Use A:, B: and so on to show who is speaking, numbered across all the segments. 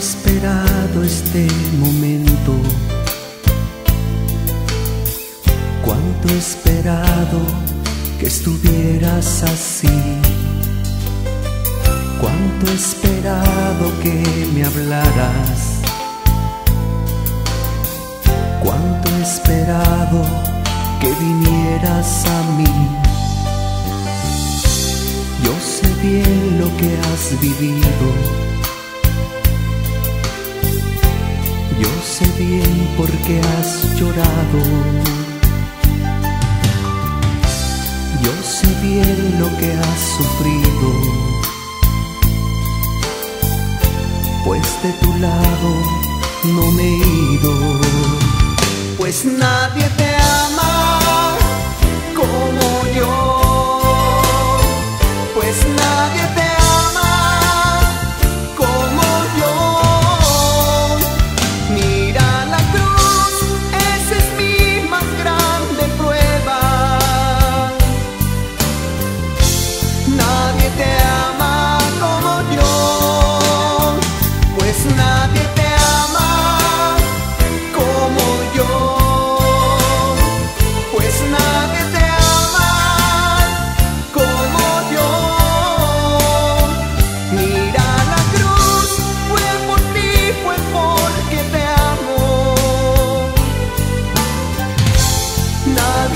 A: esperado este momento. Cuánto he esperado que estuvieras así. Cuánto he esperado que me hablaras. Cuánto he esperado que vinieras a mí. Yo sé bien lo que has vivido bien por qué has llorado. Yo sé bien lo que has sufrido. Pues de tu lado no me he ido. Pues nadie Na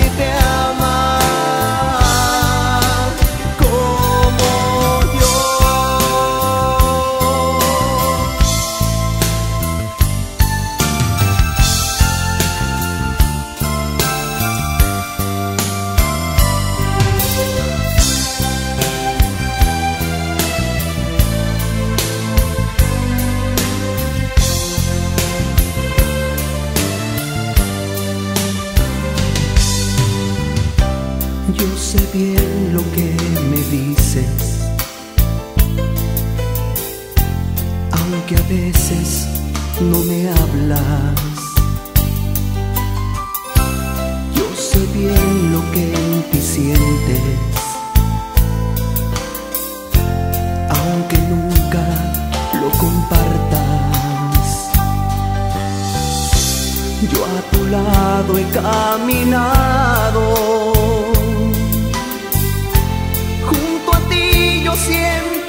A: Yo sé bien lo que me dices, aunque a veces no me hablas. Yo sé bien lo que en ti sientes, aunque nunca lo compartas. Yo a tu lado he caminado siempre.